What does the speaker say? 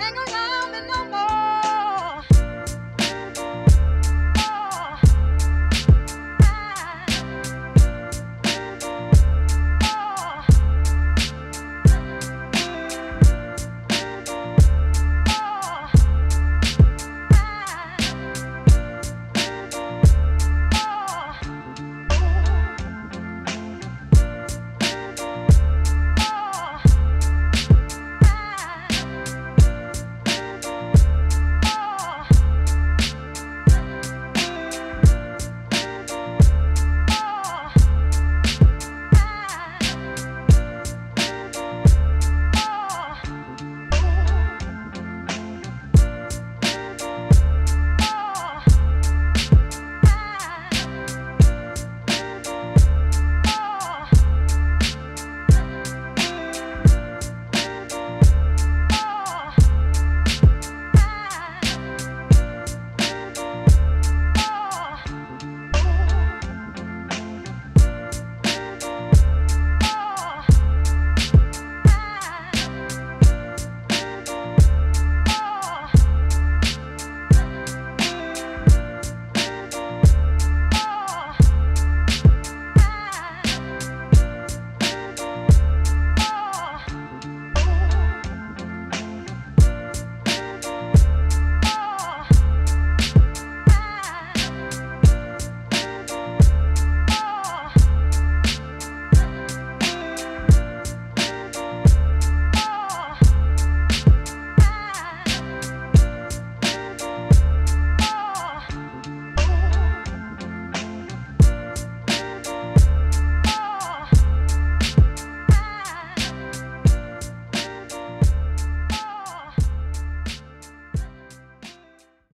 Hang on.